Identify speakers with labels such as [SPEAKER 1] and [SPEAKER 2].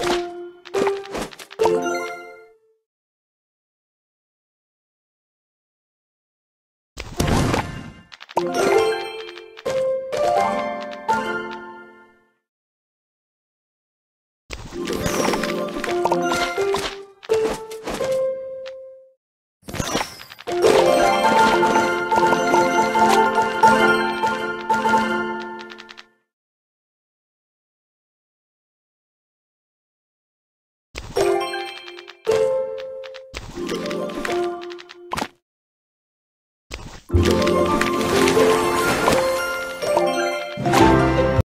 [SPEAKER 1] you you